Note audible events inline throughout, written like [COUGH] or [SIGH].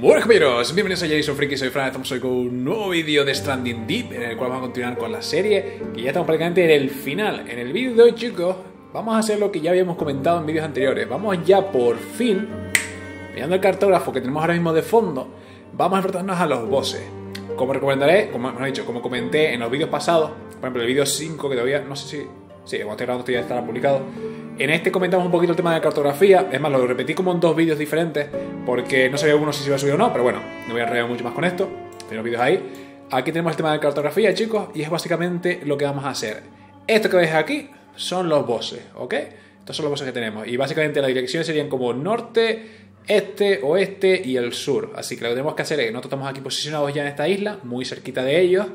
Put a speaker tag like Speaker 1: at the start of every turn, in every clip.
Speaker 1: Bueno compañeros, bienvenidos a Jason Freaky, soy Fran, estamos hoy con un nuevo vídeo de Stranding Deep en el cual vamos a continuar con la serie que ya estamos prácticamente en el final. En el vídeo de hoy chicos, vamos a hacer lo que ya habíamos comentado en vídeos anteriores. Vamos ya por fin, mirando el cartógrafo que tenemos ahora mismo de fondo, vamos a enfrentarnos a los bosses. Como recomendaré, como he dicho, como comenté en los vídeos pasados, por ejemplo el vídeo 5 que todavía, no sé si... Sí, cuando estoy grabando esto ya estará publicado. En este comentamos un poquito el tema de cartografía. Es más, lo repetí como en dos vídeos diferentes porque no sabía uno si se iba a subir o no, pero bueno, no voy a enrollar mucho más con esto. Tengo vídeos ahí. Aquí tenemos el tema de cartografía, chicos, y es básicamente lo que vamos a hacer. Esto que veis aquí son los bosses, ¿ok? Estos son los bosses que tenemos. Y básicamente la dirección serían como norte, este, oeste y el sur. Así que lo que tenemos que hacer es, nosotros estamos aquí posicionados ya en esta isla, muy cerquita de ellos,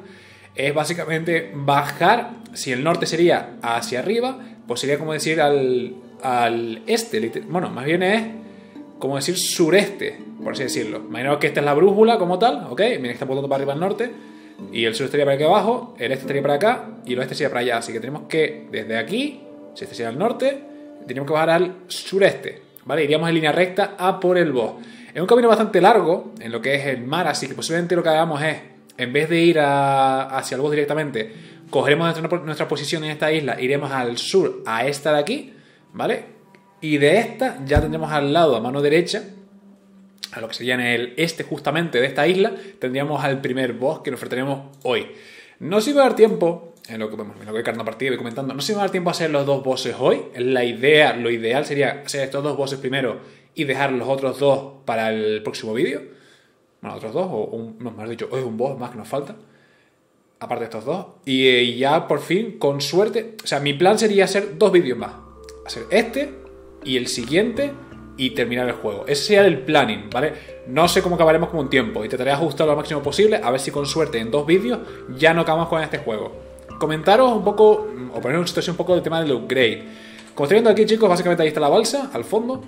Speaker 1: es básicamente bajar, si el norte sería hacia arriba, pues sería como decir al, al este, bueno, más bien es como decir sureste, por así decirlo. Imaginaos que esta es la brújula como tal, ¿ok? Mira está apuntando para arriba al norte, y el sur estaría para aquí abajo, el este estaría para acá, y el oeste sería para allá. Así que tenemos que, desde aquí, si este sería el norte, tenemos que bajar al sureste, ¿vale? Iríamos en línea recta a por el boss. Es un camino bastante largo en lo que es el mar, así que posiblemente lo que hagamos es, en vez de ir hacia el boss directamente, cogeremos nuestra, posición en esta isla, iremos al sur, a esta de aquí, ¿vale? Y de esta ya tendremos al lado, a mano derecha, a lo que sería en el este justamente de esta isla, tendríamos al primer boss que nos enfrentaremos hoy. No se iba a dar tiempo, en lo que, bueno, en lo que carne partida voy comentando, no se iba a dar tiempo a hacer los dos bosses hoy. La idea, lo ideal sería hacer estos dos bosses primero y dejar los otros dos para el próximo vídeo. Bueno, otros dos, o un, no, más dicho, hoy es un boss más que nos falta aparte de estos dos. Y, ya por fin, con suerte, o sea, mi plan sería hacer dos vídeos más. Hacer este y el siguiente y terminar el juego. Ese sería el planning, ¿vale? No sé cómo acabaremos con un tiempo. y Intentaré ajustarlo lo máximo posible, a ver si con suerte en dos vídeos ya no acabamos con este juego. Comentaros un poco, o poner en situación un poco del tema del upgrade. Como estoy viendo aquí, chicos, básicamente ahí está la balsa, al fondo.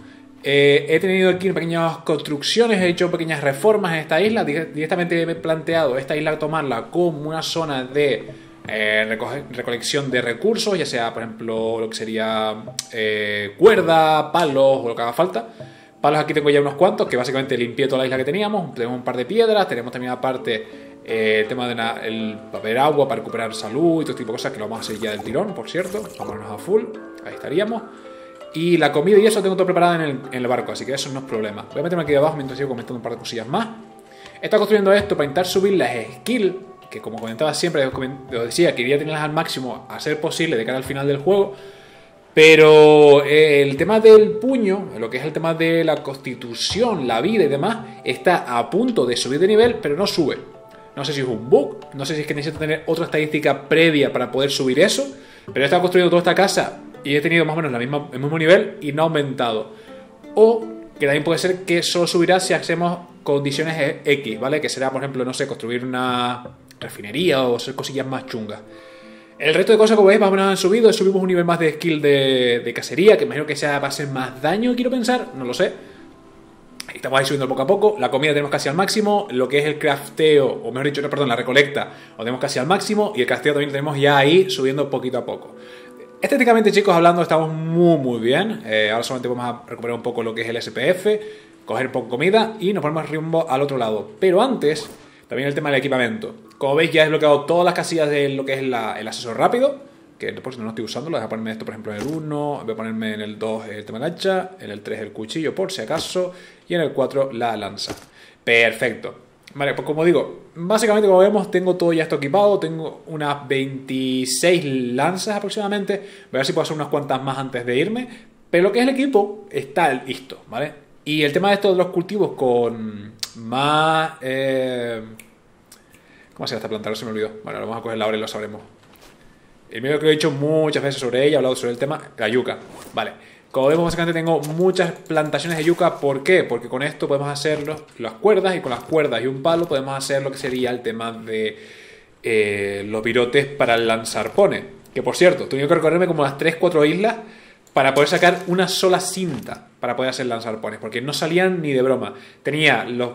Speaker 1: Eh, he tenido aquí pequeñas construcciones, he hecho pequeñas reformas en esta isla. Directamente he planteado esta isla tomarla como una zona de eh, recolección de recursos, ya sea, por ejemplo, lo que sería eh, cuerda, palos o lo que haga falta. Palos aquí tengo ya unos cuantos, que básicamente limpié toda la isla que teníamos. Tenemos un par de piedras, tenemos también aparte el tema de el papel agua para recuperar salud y todo tipo de cosas que lo vamos a hacer ya del tirón, por cierto. Vámonos a full, ahí estaríamos. Y la comida y eso tengo todo preparado en el, barco, así que eso no es problema. Voy a meterme aquí abajo mientras sigo comentando un par de cosillas más. Estado construyendo esto para intentar subir las skills, que como comentaba siempre, os, decía, quería tenerlas al máximo a ser posible de cara al final del juego. Pero eh, el tema del puño, lo que es el tema de la constitución, la vida y demás, está a punto de subir de nivel, pero no sube. No sé si es un bug, no sé si es que necesito tener otra estadística previa para poder subir eso, pero he estado construyendo toda esta casa y he tenido más o menos la el mismo nivel y no ha aumentado. O que también puede ser que solo subirá si hacemos condiciones X, ¿vale? Que será, por ejemplo, no sé, construir una refinería o hacer cosillas más chungas. El resto de cosas, como veis, más o menos han subido. Subimos un nivel más de skill de, de cacería, que imagino que sea va a ser más daño, quiero pensar, no lo sé. Estamos ahí subiendo poco a poco. La comida tenemos casi al máximo. Lo que es el crafteo, o mejor dicho, perdón, la recolecta, lo tenemos casi al máximo. Y el crafteo también tenemos ya ahí subiendo poquito a poco. Estéticamente, chicos, hablando, estamos muy, muy bien. Eh, ahora solamente vamos a recuperar un poco lo que es el SPF, coger un poco comida y nos ponemos rumbo al otro lado. Pero antes, también el tema del equipamiento. Como veis, ya he desbloqueado todas las casillas de lo que es el asesor rápido, que por si no lo estoy usando, lo voy a ponerme esto, por ejemplo, en el 1, voy a ponerme en el 2 el tema de hacha, en el 3 el cuchillo, por si acaso, y en el 4 la lanza. Perfecto. Vale, pues como digo, básicamente como vemos tengo todo ya esto equipado, tengo unas 26 lanzas aproximadamente, voy a ver si puedo hacer unas cuantas más antes de irme, pero lo que es el equipo está listo, ¿vale? Y el tema de estos de los cultivos con más... Eh... ¿Cómo se llama esta planta? Se me olvidó. Bueno, lo vamos a coger la hora y lo sabremos. El medio que he dicho muchas veces sobre ella, he hablado sobre el tema, la yuca. Vale. Como vemos, básicamente tengo muchas plantaciones de yuca. ¿Por qué? Porque con esto podemos hacer las cuerdas y con las cuerdas y un palo podemos hacer lo que sería el tema de eh, los virotes para el lanzarpones. Que por cierto, tuve que recorrerme como las 3-4 islas para poder sacar una sola cinta para poder hacer lanzarpones. Porque no salían ni de broma. Tenía los,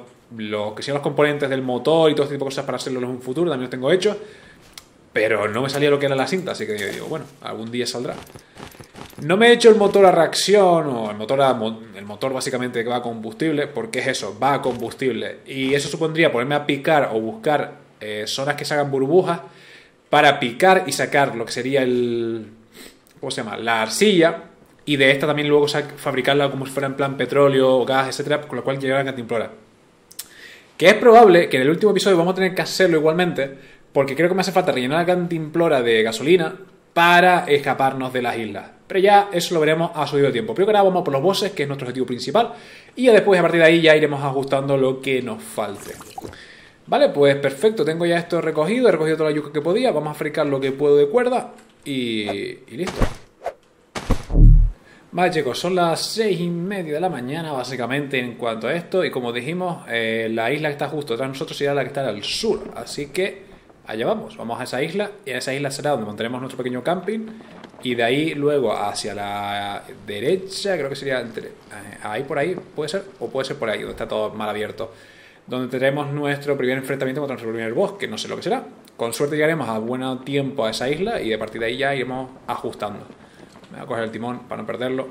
Speaker 1: que son los componentes del motor y todo este tipo de cosas para hacerlo en un futuro, también los tengo hechos. Pero no me salía lo que era la cinta, así que digo, bueno, algún día saldrá. No me he hecho el motor a reacción o el motor, a, el motor básicamente que va a combustible, porque es eso, va a combustible. Y eso supondría ponerme a picar o buscar eh, zonas que se hagan burbujas para picar y sacar lo que sería el... ¿Cómo se llama? La arcilla. Y de esta también luego fabricarla como si fuera en plan petróleo, gas, etcétera, con lo cual llegar a cantimplora. Que es probable que en el último episodio vamos a tener que hacerlo igualmente, porque creo que me hace falta rellenar la cantimplora de gasolina para escaparnos de las islas. Pero ya eso lo veremos a su debido tiempo. Primero que nada vamos por los bosses, que es nuestro objetivo principal. Y ya después, a partir de ahí, ya iremos ajustando lo que nos falte. Vale, pues perfecto. Tengo ya esto recogido. He recogido toda la yuca que podía. Vamos a fabricar lo que puedo de cuerda. Y, listo. Vale chicos, son las seis y media de la mañana básicamente en cuanto a esto y como dijimos, eh, la isla que está justo detrás de nosotros será la que está al sur, así que allá vamos, vamos a esa isla y a esa isla será donde montaremos nuestro pequeño camping y de ahí luego hacia la derecha, creo que sería entre, eh, ahí por ahí, puede ser, o puede ser por ahí, donde está todo mal abierto, donde tendremos nuestro primer enfrentamiento contra nuestro primer bosque, no sé lo que será. Con suerte llegaremos a buen tiempo a esa isla y a partir de ahí ya iremos ajustando. Me voy a coger el timón para no perderlo.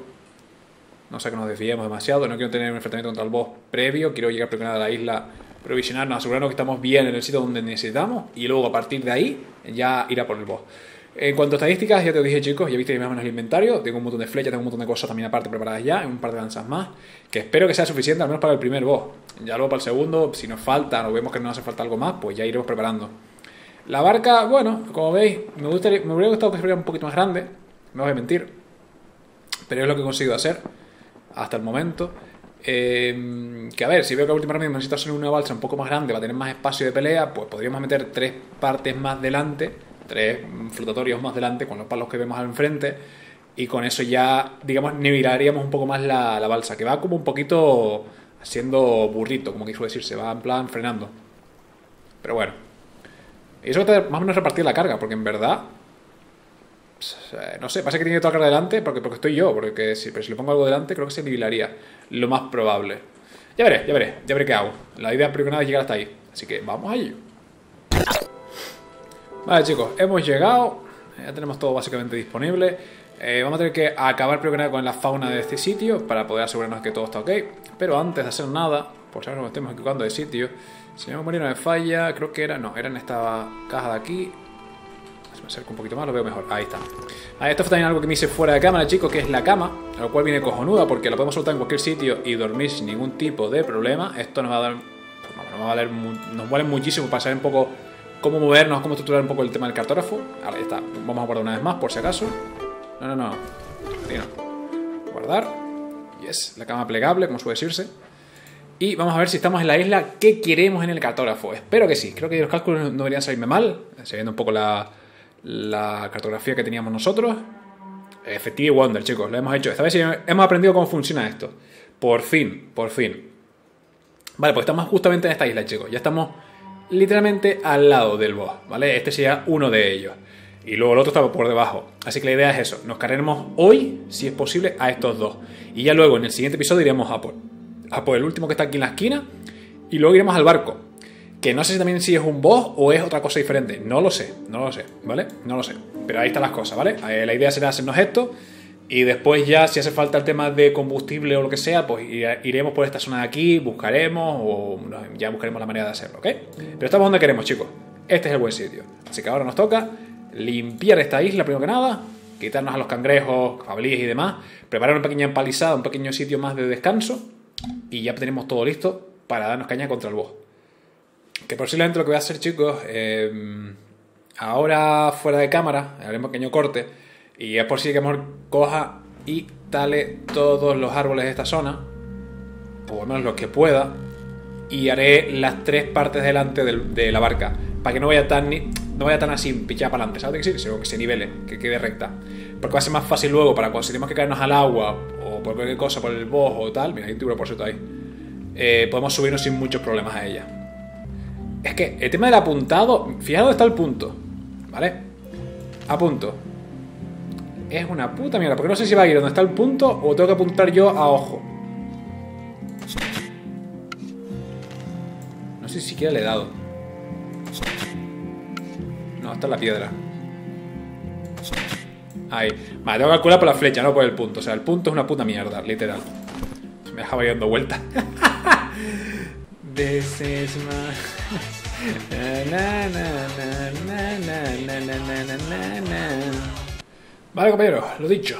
Speaker 1: No sé que nos desviemos demasiado, no quiero tener un enfrentamiento contra el boss previo, quiero llegar primero a la isla, provisionarnos, asegurarnos que estamos bien en el sitio donde necesitamos y luego a partir de ahí ya ir a por el boss. En cuanto a estadísticas, ya te dije chicos, ya viste más o menos el inventario, tengo un montón de flechas, tengo un montón de cosas también aparte preparadas ya, un par de lanzas más, que espero que sea suficiente al menos para el primer boss. Ya luego para el segundo, si nos falta o vemos que no hace falta algo más, pues ya iremos preparando. La barca, bueno, como veis, me, gustaría, me hubiera gustado que fuera un poquito más grande, no voy a mentir, pero es lo que he conseguido hacer hasta el momento. Eh, que a ver, si veo que a última necesito hacer una balsa un poco más grande, va a tener más espacio de pelea, pues podríamos meter tres partes más delante tres flotatorios más delante con los palos que vemos al enfrente y con eso ya, digamos, nivelaríamos un poco más la, la balsa, que va como un poquito haciendo burrito, como suele decir, se va en plan frenando. Pero bueno. Y eso va a más o menos repartir la carga, porque en verdad... No sé, pasa que tiene la carga delante porque, porque estoy yo, porque si, pero si le pongo algo delante creo que se nivelaría, lo más probable. Ya veré, ya veré, ya veré qué hago. La idea primero es llegar hasta ahí. Así que vamos allí. Vale chicos, hemos llegado, ya tenemos todo básicamente disponible. Eh, vamos a tener que acabar primero con la fauna de este sitio para poder asegurarnos que todo está ok. Pero antes de hacer nada, por si no nos estemos equivocando de sitio, si no me falla, creo que era, no, era en esta caja de aquí. Me acerco un poquito más, lo veo mejor. Ahí está. Ahí esto fue también algo que me hice fuera de cámara, chicos, que es la cama, lo cual viene cojonuda porque la podemos soltar en cualquier sitio y dormir sin ningún tipo de problema. Esto nos va a dar, valer, nos vale muchísimo para saber un poco cómo movernos, cómo estructurar un poco el tema del cartógrafo. Ahí está. Vamos a guardar una vez más, por si acaso. No, no, no. Guardar. Yes. La cama plegable, como suele decirse. Y vamos a ver si estamos en la isla que queremos en el cartógrafo. Espero que sí. Creo que los cálculos no deberían salirme mal. Siguiendo un poco la, la cartografía que teníamos nosotros. Effective Wonder, chicos. Lo hemos hecho. Esta vez hemos aprendido cómo funciona esto. Por fin, por fin. Vale, pues estamos justamente en esta isla, chicos. Ya estamos literalmente al lado del boss, ¿vale? Este sería uno de ellos. Y luego el otro estaba por debajo. Así que la idea es eso. Nos cargaremos hoy, si es posible, a estos dos. Y ya luego en el siguiente episodio iremos a por, a por el último que está aquí en la esquina. Y luego iremos al barco. Que no sé si también si es un boss o es otra cosa diferente. No lo sé, no lo sé, ¿vale? No lo sé. Pero ahí están las cosas, ¿vale? Eh, la idea será hacernos esto y después ya, si hace falta el tema de combustible o lo que sea, pues iremos por esta zona de aquí, buscaremos o ya buscaremos la manera de hacerlo, ¿ok? Pero estamos donde queremos, chicos. Este es el buen sitio. Así que ahora nos toca limpiar esta isla primero que nada, quitarnos a los cangrejos, jabalíes y demás, preparar una pequeña empalizada, un pequeño sitio más de descanso y ya tenemos todo listo para darnos caña contra el boss. Que posiblemente lo que voy a hacer, chicos, eh, ahora fuera de cámara, haré un pequeño corte y es si que mejor coja y tale todos los árboles de esta zona, por lo menos los que pueda, y haré las tres partes delante de la barca, para que no vaya tan, no vaya tan así pichada para adelante, ¿sabes qué Sino que se nivele, que quede recta. Porque va a ser más fácil luego para cuando tenemos que caernos al agua o por cualquier cosa, por el bojo o tal, mira, hay un tiburón por cierto ahí, eh, podemos subirnos sin muchos problemas a ella. Es que el tema del apuntado, fijaos está el punto, ¿vale? Apunto es una puta mierda. Porque no sé si va a ir donde está el punto o tengo que apuntar yo a ojo. No sé si siquiera le he dado. No, está la piedra? Ahí. Vale, tengo que calcular por la flecha, no por el punto. O sea, el punto es una puta mierda, literal. Me dejaba dando vueltas. [LAUGHS] This is my... [LAUGHS] Vale, compañeros, lo dicho.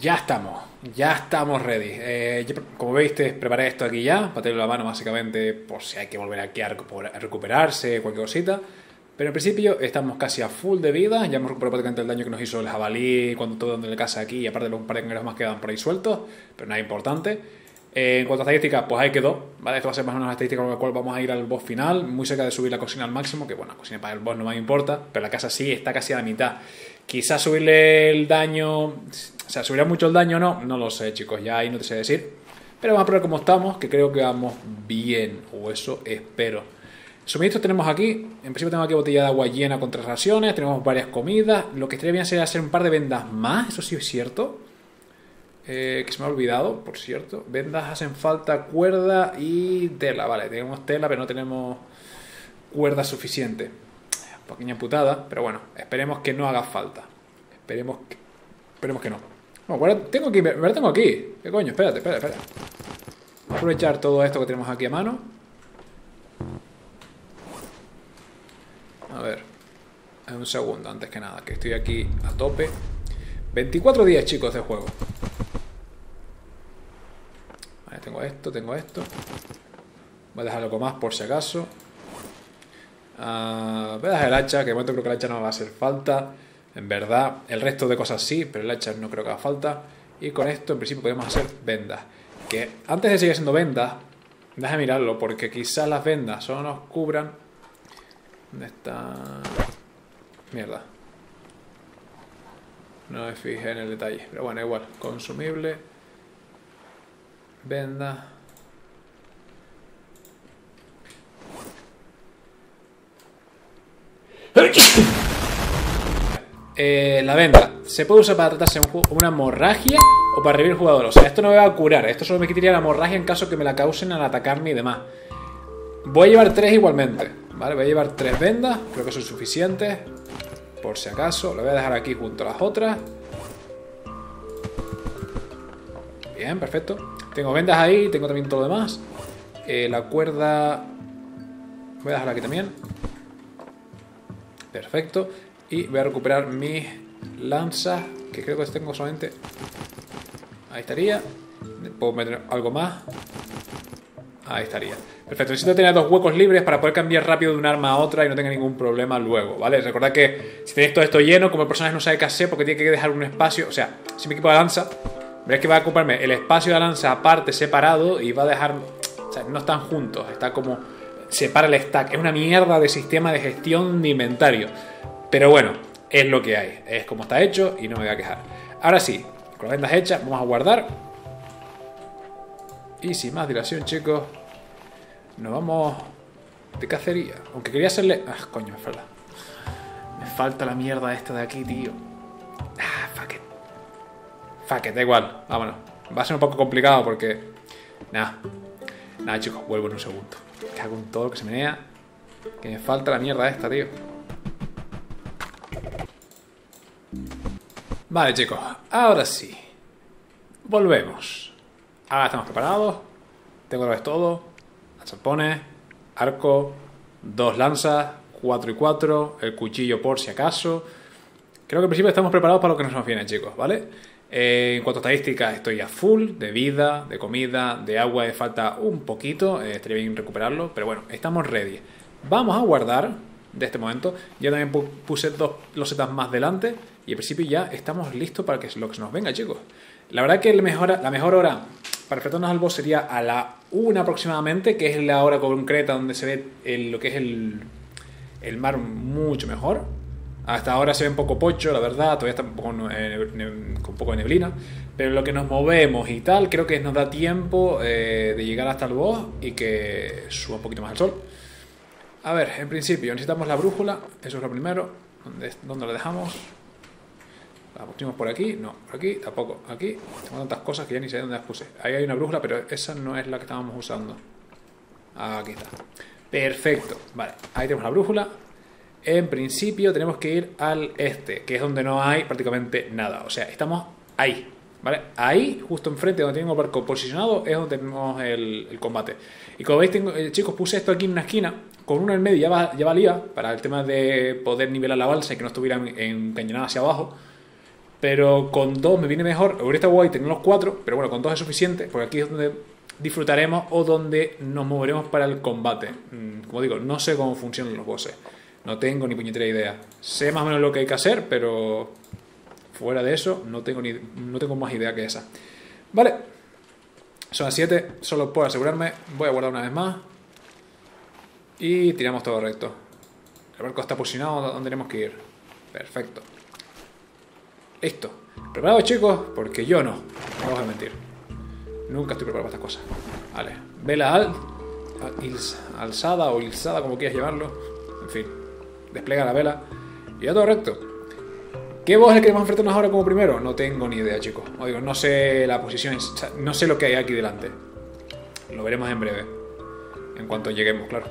Speaker 1: Ya estamos. Ya estamos ready. Eh, como veis, preparé esto aquí ya, para tenerlo la mano básicamente por si hay que volver aquí a recuperarse, cualquier cosita. Pero en principio estamos casi a full de vida, ya hemos recuperado prácticamente el daño que nos hizo el jabalí cuando todo en la casa aquí, y aparte los par de más quedan por ahí sueltos, pero nada importante. Eh, en cuanto a estadísticas, pues ahí quedó, ¿vale? Esto va a ser más o menos la estadística con la cual vamos a ir al boss final, muy cerca de subir la cocina al máximo, que bueno, la cocina para el boss no me importa, pero la casa sí está casi a la mitad. Quizás subirle el daño, o sea, subirá mucho el daño o no, no lo sé, chicos, ya ahí no te sé decir. Pero vamos a probar cómo estamos, que creo que vamos bien, o eso espero. Suministros tenemos aquí, en principio tengo aquí botella de agua llena con tres raciones, tenemos varias comidas, lo que estaría bien sería hacer un par de vendas más, eso sí es cierto. Eh, que se me ha olvidado, por cierto. Vendas hacen falta cuerda y tela, vale, tenemos tela pero no tenemos cuerda suficiente. Pequeña putada, pero bueno, esperemos que no haga falta. Esperemos que, esperemos que no. Bueno, tengo aquí, me tengo aquí. ¿Qué coño? Espérate, espérate, espérate. Voy a aprovechar todo esto que tenemos aquí a mano. A ver. Un segundo, antes que nada, que estoy aquí a tope. 24 días, chicos, de juego. Vale, tengo esto, tengo esto. Voy a dejar algo más por si acaso. Uh, voy a dejar el hacha, que de momento creo que el hacha no va a hacer falta. En verdad, el resto de cosas sí, pero el hacha no creo que haga falta. Y con esto, en principio, podemos hacer vendas. Que antes de seguir haciendo vendas, déjame mirarlo, porque quizás las vendas solo nos cubran ¿Dónde está? Mierda. No me fijé en el detalle. Pero bueno, igual. Consumible. Venda. [COUGHS] Eh, la venda se puede usar para tratarse una hemorragia o para revivir jugador. O sea, esto no me va a curar. Esto solo me quitaría la hemorragia en caso que me la causen al atacarme y demás. Voy a llevar tres igualmente. Vale, voy a llevar tres vendas, creo que son suficientes. Por si acaso, lo voy a dejar aquí junto a las otras. Bien, perfecto. Tengo vendas ahí, tengo también todo lo demás. Eh, la cuerda... Voy a dejarla aquí también. Perfecto. Y voy a recuperar mis lanzas, que creo que tengo solamente... Ahí estaría. Puedo meter algo más. Ahí estaría. Perfecto, necesito tener dos huecos libres para poder cambiar rápido de un arma a otra y no tenga ningún problema luego, ¿vale? Recordad que si tenéis todo esto lleno, como el personaje no sabe qué hacer porque tiene que dejar un espacio, o sea, si me equipo de lanza, veréis que va a ocuparme el espacio de lanza aparte, separado, y va a dejar, o sea, no están juntos, está como, separa el stack, es una mierda de sistema de gestión de inventario. Pero bueno, es lo que hay, es como está hecho y no me voy a quejar. Ahora sí, con las vendas hechas, vamos a guardar. Y sin más dilación, chicos, nos vamos de cacería. Aunque quería hacerle... Ah, coño, me falta. Me falta la mierda esta de aquí, tío. Ah, fuck it. Fuck it, da igual. Vámonos. Va a ser un poco complicado porque... Nada. Nada, chicos, vuelvo en un segundo. Cago en todo lo que se menea. Que me falta la mierda esta, tío. Vale, chicos. Ahora sí. Volvemos. Ahora estamos preparados. Tengo otra vez todo. Salpones, arco, dos lanzas, 4 y 4, el cuchillo por si acaso. Creo que en principio estamos preparados para lo que nos viene, chicos, ¿vale? Eh, en cuanto a estadísticas, estoy a full de vida, de comida, de agua, me falta un poquito, eh, estaría bien recuperarlo, pero bueno, estamos ready. Vamos a guardar de este momento. Ya también puse dos losetas más delante y en principio ya estamos listos para que lo que nos venga, chicos. La verdad que la mejor, la mejor hora para enfrentarnos al boss sería a la 1 aproximadamente, que es la hora concreta donde se ve lo que es el, el mar mucho mejor. Hasta ahora se ve un poco pocho, la verdad, todavía está un poco, eh, con un poco de neblina. Pero lo que nos movemos y tal, creo que nos da tiempo eh, de llegar hasta el boss y que suba un poquito más el sol. A ver, en principio necesitamos la brújula, eso es lo primero. ¿Dónde, dónde la dejamos? La pusimos por aquí, no, por aquí, tampoco, aquí. Tengo tantas cosas que ya ni sé dónde las puse. Ahí hay una brújula, pero esa no es la que estábamos usando. Aquí está. Perfecto, vale, ahí tenemos la brújula. En principio tenemos que ir al este, que es donde no hay prácticamente nada. O sea, estamos ahí, ¿vale? Ahí, justo enfrente donde tengo el barco posicionado, es donde tenemos el, combate. Y como veis, tengo, eh, chicos, puse esto aquí en una esquina. Con uno en medio ya, va, ya valía para el tema de poder nivelar la balsa y que no estuviera encañonada hacia abajo. Pero con dos me viene mejor. Hubiera estado guay tener los cuatro, pero bueno, con dos es suficiente, porque aquí es donde disfrutaremos o donde nos moveremos para el combate. Mm, como digo, no sé cómo funcionan los bosses. No tengo ni puñetera idea. Sé más o menos lo que hay que hacer, pero fuera de eso no tengo, ni, no tengo más idea que esa. Vale. Son las 7, solo por asegurarme. Voy a guardar una vez más. Y tiramos todo recto. El barco está posicionado donde tenemos que ir. Perfecto. Listo. ¿Preparados chicos? Porque yo no. No vamos a mentir. Nunca estoy preparado para estas cosas. Vale. Vela al, alzada o ilzada, como quieras llamarlo. En fin. Despliega la vela. Y ya todo recto. ¿Qué voz es el que a enfrentarnos ahora como primero? No tengo ni idea, chicos. digo, no sé la posición, no sé lo que hay aquí delante. Lo veremos en breve. En cuanto lleguemos, claro.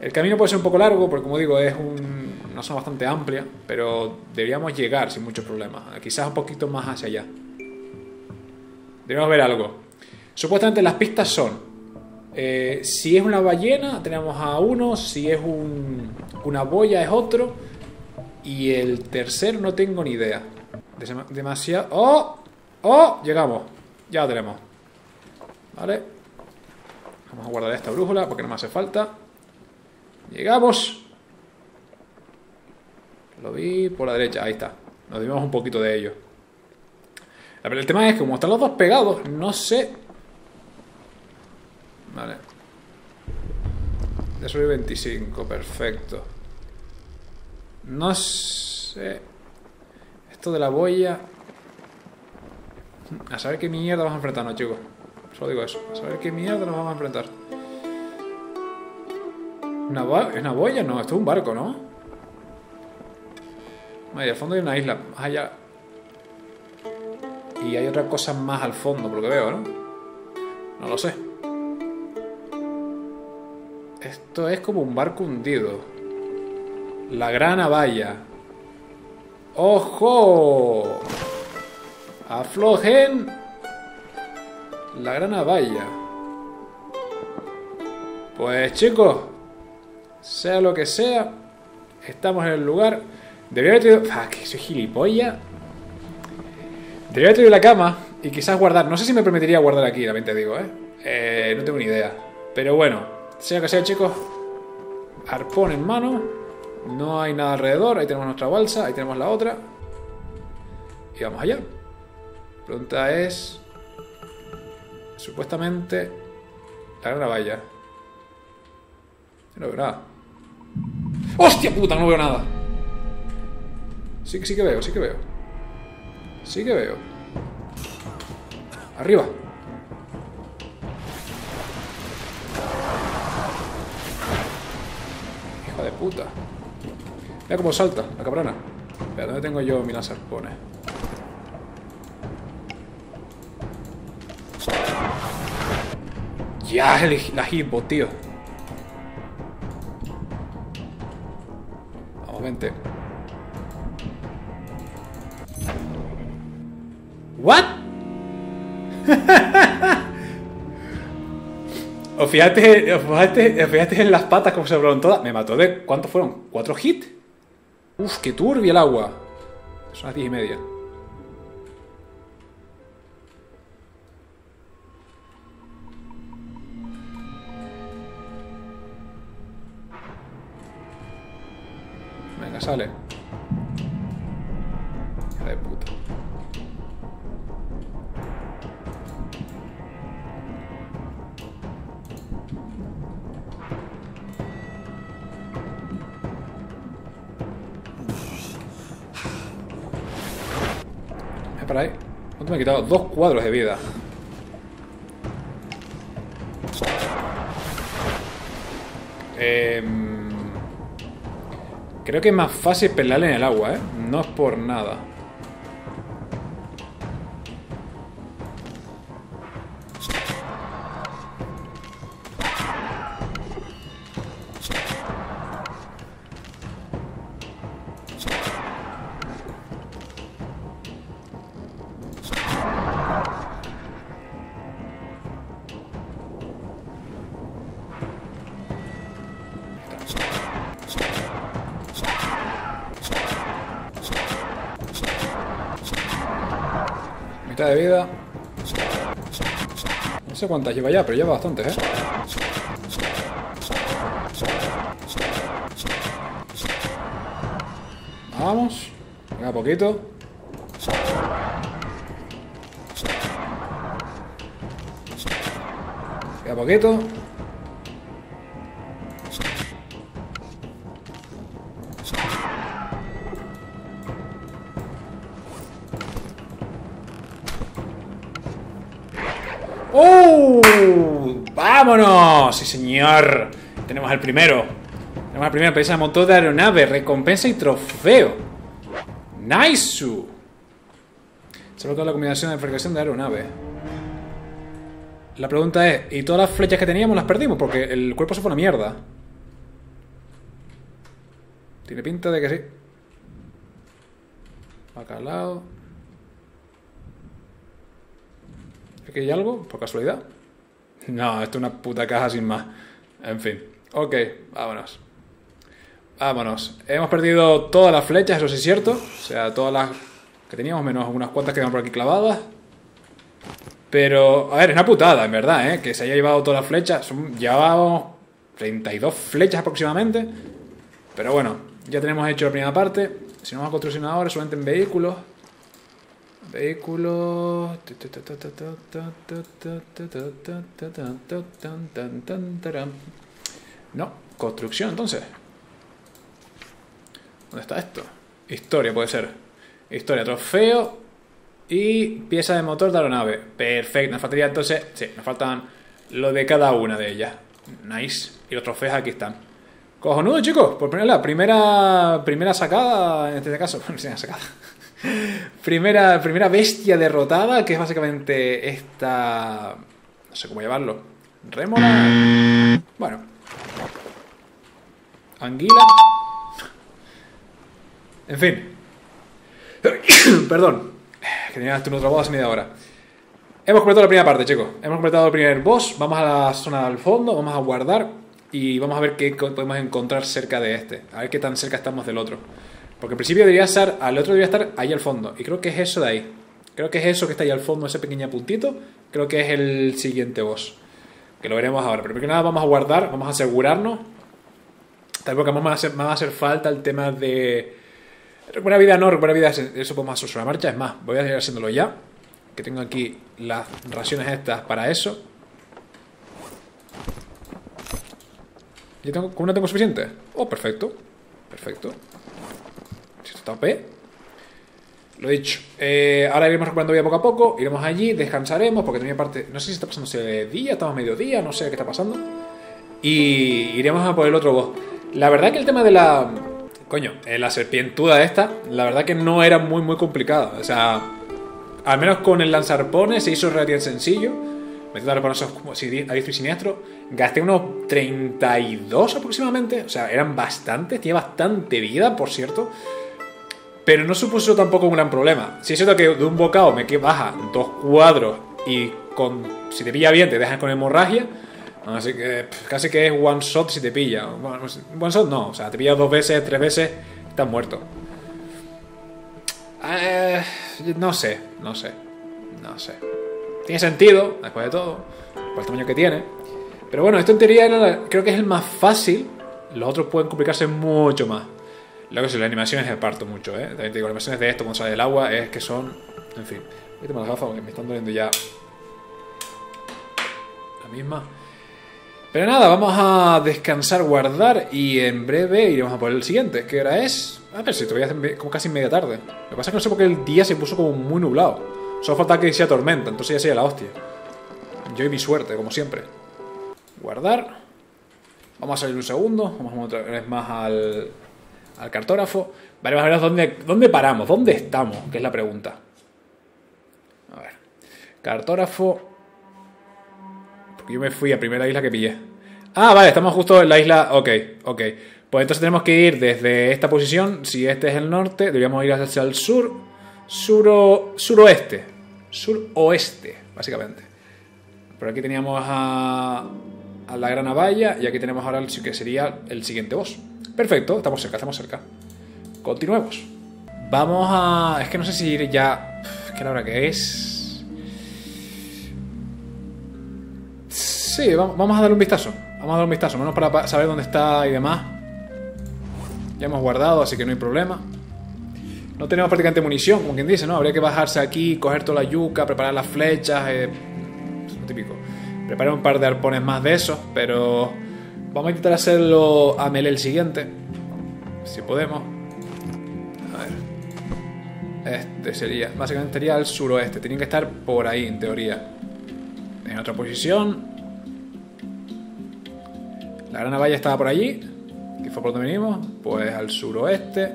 Speaker 1: El camino puede ser un poco largo, porque como digo, es una zona bastante amplia, pero deberíamos llegar sin muchos problemas. Quizás un poquito más hacia allá. Debemos ver algo. Supuestamente las pistas son, eh, si es una ballena tenemos a uno, si es una boya es otro, y el tercero no tengo ni idea. Demasiado... ¡Oh! ¡Oh! Llegamos. Ya lo tenemos. Vale. Vamos a guardar esta brújula porque no me hace falta. Llegamos. Lo vi por la derecha. Ahí está. Nos dimos un poquito de ello. El tema es que como están los dos pegados, no sé... Vale. Ya soy 25, perfecto. No sé... Esto de la boya... A saber qué mierda vamos a enfrentarnos, chicos. Solo digo eso. A saber qué mierda nos vamos a enfrentar. ¿Una ¿Es una boya? No, esto es un barco, ¿no? Vale, al fondo hay una isla. Más allá... Y hay otra cosa más al fondo, por lo que veo, ¿no? No lo sé. Esto es como un barco hundido. La gran valla. ¡Ojo! Aflojen la gran valla. Pues chicos, sea lo que sea, estamos en el lugar. Debería haber traído... Ah, que soy gilipollas. Debería haber traído la cama y quizás guardar. No sé si me permitiría guardar aquí, la mente digo, ¿eh? ¿eh? No tengo ni idea. Pero bueno, sea que sea, chicos. Arpón en mano. No hay nada alrededor. Ahí tenemos nuestra balsa. Ahí tenemos la otra. Y vamos allá. La pregunta es... Supuestamente... La gran valla. No veo nada. ¡Hostia puta! No veo nada. Sí, sí que veo, sí que veo. Sí que veo. Arriba. Puta. Mira cómo salta, la cabrona. Espera, ¿dónde tengo yo mi láser? Pone. Ya, la hitbox, tío. Vamos, vente. ¿What? O fíjate, fíjate, fíjate en las patas como se fueron todas. Me mató de... ¿Cuántos fueron? ¿Cuatro hits? Uf, qué turbia el agua. Son las diez y media. Venga, sale. de puta. Ahí. ¿Cuánto me he quitado? Dos cuadros de vida. Em, creo que es más fácil pelearle en el agua, ¿eh? No es por nada. Sé cuántas lleva ya, pero lleva bastantes, ¿eh? Vamos. Venga, poquito. Queda poquito. ¡Vámonos! Sí, señor. Tenemos el primero. Tenemos el primero. Pieza motor de aeronave. Recompensa y trofeo. ¡Nice! Se ha la combinación de fabricación de aeronave. La pregunta es, ¿y todas las flechas que teníamos las perdimos? Porque el cuerpo se fue a mierda. Tiene pinta de que sí. Bacalao. ¿Aquí hay algo? ¿Por casualidad? No, esto es una puta caja sin más. En fin. Ok, vámonos. Vámonos. Hemos perdido todas las flechas, eso sí es cierto. O sea, todas las que teníamos, menos unas cuantas que quedan por aquí clavadas. Pero, a ver, es una putada, en verdad, ¿eh? Que se haya llevado todas las flechas. Son, llevábamos 32 flechas aproximadamente. Pero bueno, ya tenemos hecho la primera parte. Si no vamos a construir ahora, solamente en vehículos. Vehículos. No, construcción entonces. ¿Dónde está esto? Historia puede ser. Historia, trofeo y pieza de motor de aeronave. Perfecto, nos faltaría entonces. Sí, nos faltan lo de cada una de ellas. Nice. Y los trofeos aquí están. Cojonudo, chicos. Por primera, primera, primera sacada, en este caso. Primera sacada. Primera, primera bestia derrotada, que es básicamente esta. No sé cómo llamarlo. Rémora. Bueno. Anguila. En fin. [COUGHS] Perdón. Que tenía turno otro boss media hora. Hemos completado la primera parte, chicos. Hemos completado el primer boss. Vamos a la zona del fondo. Vamos a guardar. Y vamos a ver qué podemos encontrar cerca de este. A ver qué tan cerca estamos del otro. Porque en principio debería estar. Al otro debería estar ahí al fondo. Y creo que es eso de ahí. Creo que es eso que está ahí al fondo, ese pequeño puntito. Creo que es el siguiente boss. Que lo veremos ahora. Pero primero que nada vamos a guardar. Vamos a asegurarnos. Tal vez que va a hacer falta el tema de Buena vida no, buena vida, eso podemos hacer sobre la marcha. Es más, voy a ir haciéndolo ya. Que tengo aquí las raciones estas para eso. ¿Ya tengo, ¿Cómo no tengo suficiente? Oh, perfecto. Perfecto. OP. Lo dicho. Eh, ahora iremos recuperando vida poco a poco. Iremos allí, descansaremos. Porque también parte. No sé si está pasando ese día, estamos mediodía, no sé qué está pasando. Y iremos a por el otro boss. La verdad que el tema de la coño, eh, la serpientuda esta, la verdad que no era muy, muy complicada. O sea, al menos con el lanzarpones se hizo relativamente sencillo. Metiendo a como si a diestro y siniestro. Gasté unos 32 aproximadamente. O sea, eran bastantes. Tiene bastante vida, por cierto. Pero no supuso tampoco un gran problema. Si es cierto que de un bocado me baja dos cuadros y con, si te pilla bien te dejan con hemorragia. Así que casi que es one shot si te pilla. Pues, one shot no, o sea, te pilla dos veces, tres veces, estás muerto. Eh, no sé, no sé, no sé. Tiene sentido, después de todo, por el tamaño que tiene. Pero bueno, esto en teoría creo que es el más fácil. Los otros pueden complicarse mucho más. Lo que sí, las animaciones de parto mucho, ¿eh? También te digo, las animaciones de esto cuando sale del agua es que son. En fin. Quítame las gafas porque me están doliendo ya. La misma. Pero nada, vamos a descansar, guardar y en breve iremos a por el siguiente. ¿Qué hora es? A ver si todavía es como casi media tarde. Lo que pasa es que no sé por qué el día se puso como muy nublado. Solo falta que sea tormenta, entonces ya sería la hostia. Yo y mi suerte, como siempre. Guardar. Vamos a salir un segundo. Vamos otra vez más al, al cartógrafo. Vale, vamos a ver dónde, dónde paramos, dónde estamos, que es la pregunta. A ver. Cartógrafo. Porque yo me fui a primera isla que pillé. Ah, vale, estamos justo en la isla... Ok, ok. Pues entonces tenemos que ir desde esta posición. Si este es el norte, deberíamos ir hacia el sur. Suro, suroeste. Suroeste, básicamente. Por aquí teníamos a, a la Gran Valla y aquí tenemos ahora el que sería el siguiente boss. Perfecto, estamos cerca, estamos cerca. Continuemos. Vamos a... Es que no sé si ir ya... ¿Qué hora que es? Sí, vamos a darle un vistazo. Vamos a darle un vistazo, menos para saber dónde está y demás. Ya hemos guardado, así que no hay problema. No tenemos prácticamente munición, como quien dice, ¿no? Habría que bajarse aquí, coger toda la yuca, preparar las flechas. Eh, es típico. Preparar un par de arpones más de esos, pero vamos a intentar hacerlo a melee el siguiente. Si podemos. A ver. Este sería, básicamente sería el suroeste. Tienen que estar por ahí, en teoría. En otra posición. La gran valla estaba por allí. Que fue por donde venimos. Pues al suroeste.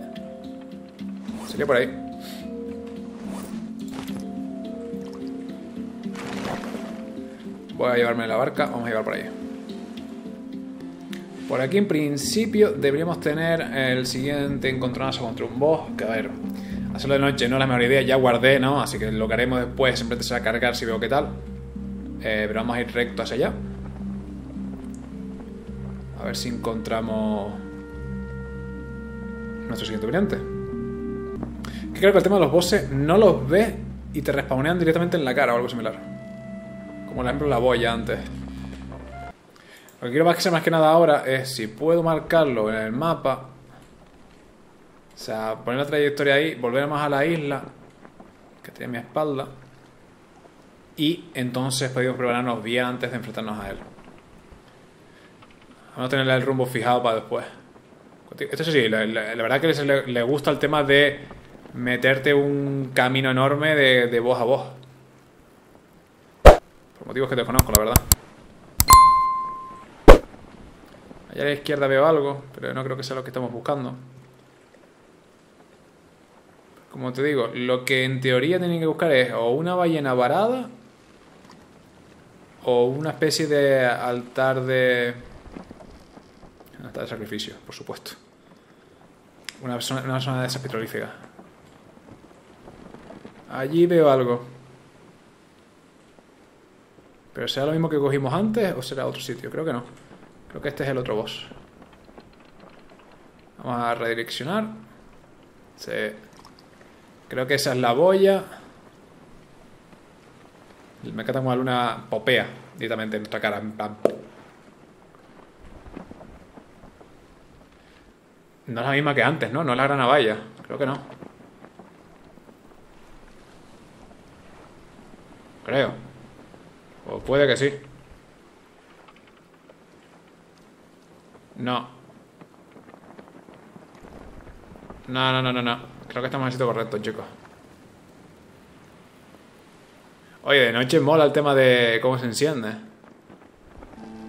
Speaker 1: Sería por ahí. Voy a llevarme la barca, vamos a llevar por ahí. Por aquí en principio deberíamos tener el siguiente encontronazo contra un boss. Que a ver, hacerlo de noche no es la mejor idea, ya guardé, ¿no? Así que lo que haremos después siempre te será cargar si veo qué tal. Eh, pero vamos a ir recto hacia allá. A ver si encontramos nuestro siguiente brillante creo que el tema de los bosses no los ves y te respawnean directamente en la cara o algo similar. Como por ejemplo la boya antes. Lo que quiero más más que nada ahora es si puedo marcarlo en el mapa. O sea, poner la trayectoria ahí, volver más a la isla que tiene mi espalda. Y entonces podemos prepararnos bien antes de enfrentarnos a él. Vamos a tener el rumbo fijado para después. Esto sí, la, verdad que le gusta el tema de meterte un camino enorme de, de voz a voz. Por motivos que te conozco, la verdad. Allá a la izquierda veo algo, pero no creo que sea lo que estamos buscando. Como te digo, lo que en teoría tienen que buscar es o una ballena varada o una especie de altar de... altar de sacrificio, por supuesto. Una zona, de esa petrolífera. Allí veo algo. ¿Pero será lo mismo que cogimos antes o será otro sitio? Creo que no. Creo que este es el otro boss. Vamos a redireccionar. Sí. Creo que esa es la boya. Me encanta como una popea directamente en nuestra cara. No es la misma que antes, ¿no? No es la gran navalla. Creo que no. Creo. O puede que sí. No. No, no, no, no, no. Creo que estamos en el sitio correcto, chicos. Oye, de noche mola el tema de cómo se enciende.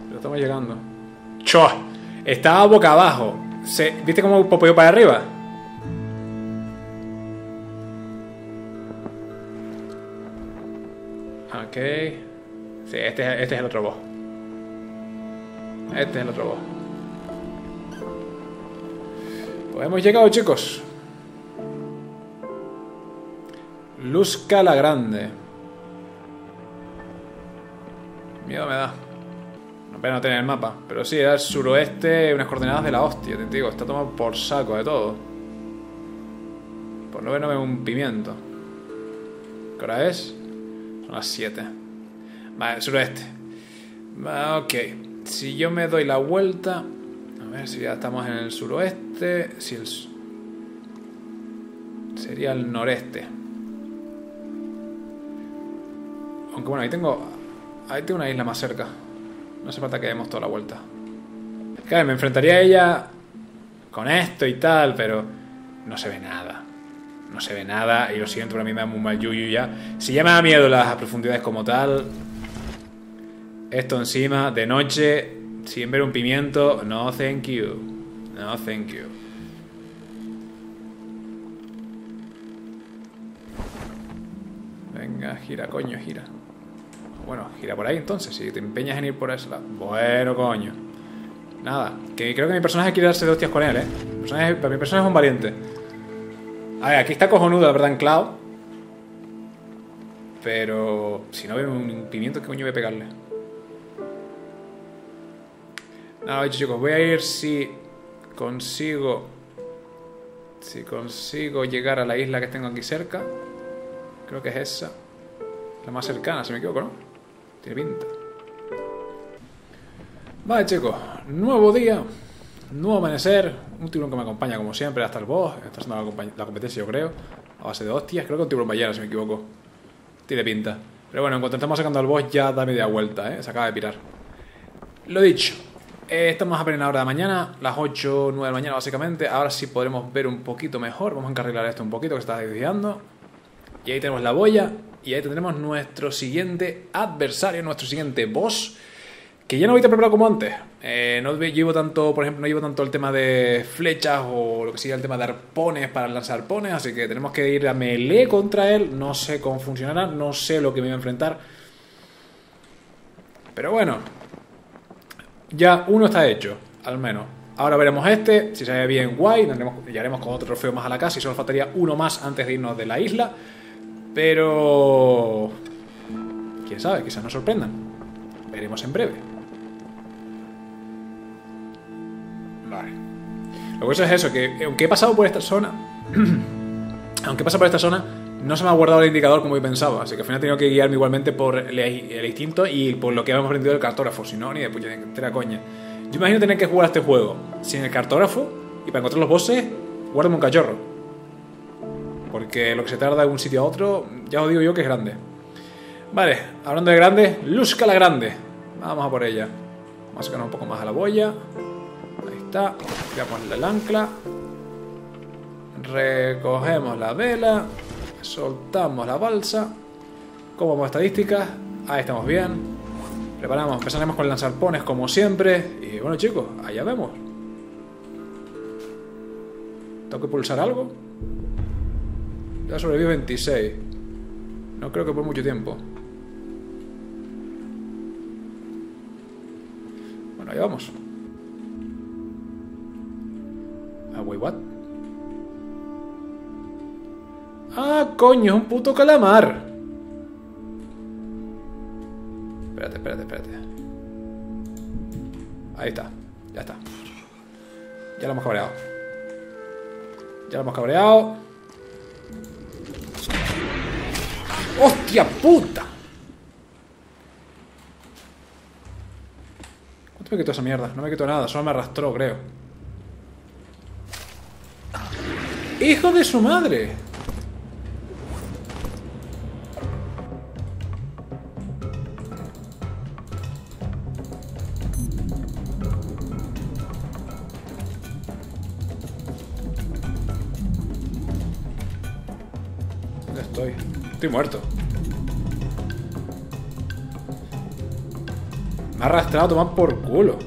Speaker 1: Pero estamos llegando. ¡Chua! Estaba boca abajo. ¿Viste cómo popeó para arriba? Ok. Sí, este, este es el otro boss. Este es el otro boss. Hemos llegado, chicos. Luzca la Grande. Miedo me da. No pena no tener el mapa. Pero sí, era el suroeste, unas coordenadas de la hostia, te digo. Está tomado por saco de todo. Por lo menos veo un pimiento. ¿Qué hora es? Son las 7. Vale, suroeste. Ok. Si yo me doy la vuelta. A ver si ya estamos en el suroeste. Si el. Sería el noreste. Aunque bueno, ahí tengo. Ahí tengo una isla más cerca. No hace falta que demos toda la vuelta. Claro, me enfrentaría a ella con esto y tal, pero no se ve nada no se ve nada y lo siento, pero a mí me da muy mal yuyu ya. Si ya me da miedo las profundidades como tal, esto encima, de noche, sin ver un pimiento, no thank you. No thank you. Venga, gira, coño, gira. Bueno, gira por ahí entonces, si te empeñas en ir por ese lado. Bueno, coño. Nada, que creo que mi personaje quiere darse de hostias con él, ¿eh? Mi personaje, mi personaje es un valiente. A ver, aquí está cojonudo, la verdad, anclado. Pero si no veo un pimiento, ¿qué coño voy a pegarle? Nada, dicho chicos, voy a ir si consigo... Si consigo llegar a la isla que tengo aquí cerca... Creo que es esa. La más cercana, si me equivoco, ¿no? Tiene pinta. Vale, chicos. Nuevo día. Nuevo amanecer. Un tiburón que me acompaña como siempre hasta el boss. Está haciendo la competencia, yo creo. A base de hostias. Creo que un tiburón ballena, si me equivoco. Tiene pinta. Pero bueno, en cuanto estemos sacando al boss, ya da media vuelta, ¿eh? Se acaba de pirar. Lo dicho. Eh, estamos a plena hora de mañana, las 8, 9 de la mañana básicamente. Ahora sí podremos ver un poquito mejor. Vamos a encarrilar esto un poquito que está desviando. Y ahí tenemos la boya. Y ahí tendremos nuestro siguiente adversario, nuestro siguiente boss. Que ya no voy tan preparado como antes. Eh, no llevo tanto, por ejemplo, no llevo tanto el tema de flechas o lo que sea el tema de arpones para lanzar arpones. Así que tenemos que ir a melee contra él. No sé cómo funcionará, no sé lo que me voy a enfrentar. Pero bueno, ya uno está hecho, al menos. Ahora veremos este, si se ve bien guay, tendremos, llegaremos con otro trofeo más a la casa y solo faltaría uno más antes de irnos de la isla. Pero... ¿Quién sabe? Quizás nos sorprendan. Veremos en breve. Vale. Lo que es eso, que aunque he pasado por esta zona... [CLEARS THROAT] aunque he pasado por esta zona, no se me ha guardado el indicador como yo pensaba. Así que al final he tenido que guiarme igualmente por el, instinto y por lo que hemos aprendido del cartógrafo. Si no, ni de puñetera coña. Yo imagino tener que jugar este juego sin el cartógrafo y para encontrar los bosses, guárdame un cachorro. Porque lo que se tarda de un sitio a otro, ya os digo yo que es grande. Vale, hablando de grande, Luzca la Grande. Vamos a por ella. Vamos a sacarnos un poco más a la boya. Ahí está. Tiramos el ancla. Recogemos la vela. Soltamos la balsa. Como vamos estadísticas. Ahí estamos bien. Preparamos, empezaremos con lanzarpones como siempre. Y bueno chicos, allá vemos. ¿Tengo que pulsar algo? Ya sobrevivo 26. No creo que por mucho tiempo. Bueno, ahí vamos. Ah, what? Ah, coño, es un puto calamar. Espérate, espérate, espérate. Ahí está, ya está. Ya lo hemos cabreado. Ya lo hemos cabreado. ¡Hostia puta! ¿Cuánto me quitó esa mierda? No me quitó nada, solo me arrastró, creo. ¡Hijo de su madre! Muerto. Me ha arrastrado a tomar por culo.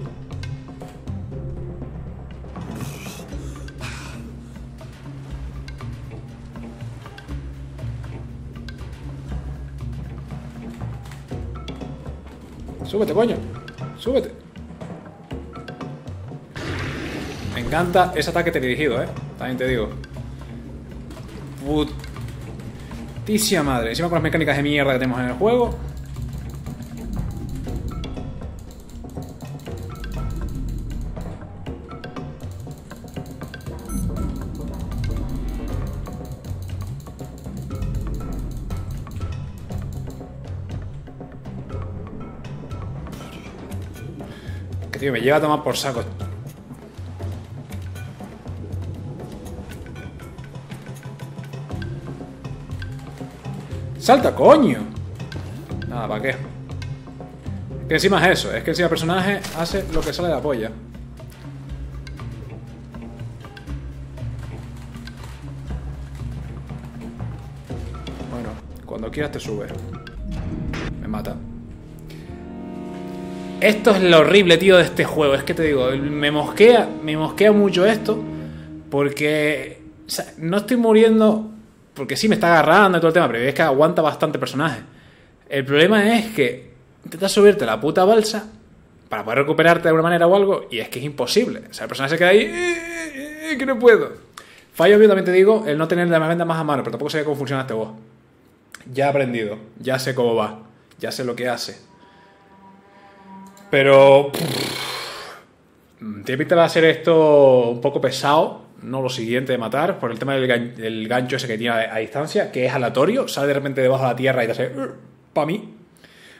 Speaker 1: Súbete, coño. Súbete. Me encanta ese ataque dirigido, eh. También te digo. Putísima madre. Encima con las mecánicas de mierda que tenemos en el juego. Que tío, me lleva a tomar por saco. ¡Salta, coño! Nada, ¿para qué? Es que encima es eso, es que encima el personaje hace lo que sale de la polla. Bueno, cuando quieras te sube. Me mata. Esto es lo horrible, tío, de este juego. Es que te digo, me mosquea, me mosquea mucho esto. Porque o sea, no estoy muriendo. Porque sí me está agarrando todo el tema, pero es que aguanta bastante personaje. El problema es que intentas subirte la puta balsa para poder recuperarte de alguna manera o algo, y es que es imposible. O sea, el personaje se queda ahí, "Eh, eh, eh, que no puedo. Fallo mío también te digo el no tener la venda más a mano, pero tampoco sé cómo funciona este. Ya he aprendido, ya sé cómo va, ya sé lo que hace. Pero... pff, Tiene pinta de ser esto un poco pesado, no lo siguiente de matar, por el tema del, gan- del gancho ese que tiene a, distancia, que es aleatorio, sale de repente debajo de la tierra y te hace para mí.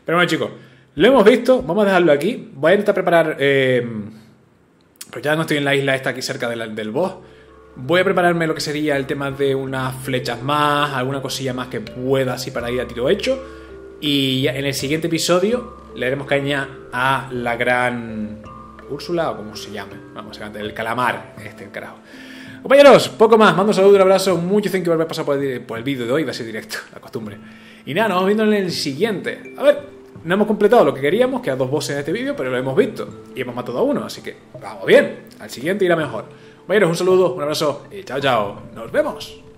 Speaker 1: Pero bueno, chicos, lo hemos visto, vamos a dejarlo aquí. Voy a intentar preparar. eh, pues ya no estoy en la isla esta aquí cerca del boss. Voy a prepararme lo que sería el tema de unas flechas más, alguna cosilla más que pueda así para ir a tiro hecho. Y en el siguiente episodio le daremos caña a la gran Úrsula o como se llame. Vamos, el calamar, este, carajo. Compañeros, poco más. Mando un saludo, un abrazo. Mucho thank you por haber pasado por el, vídeo de hoy. Va a directo, la costumbre. Y nada, nos vamos viendo en el siguiente. A ver, no hemos completado lo que queríamos, que a dos bosses en este vídeo, pero lo hemos visto. Y hemos matado a uno, así que vamos bien. Al siguiente irá mejor. Compañeros, un saludo, un abrazo y chao, chao. Nos vemos.